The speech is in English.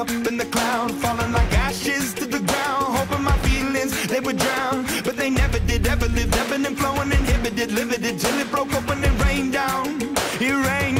up in the cloud, falling like ashes to the ground, hoping my feelings they would drown, but they never did. Ever lived, ebbing and flowing, inhibited, limited till it broke open and rained down. It rained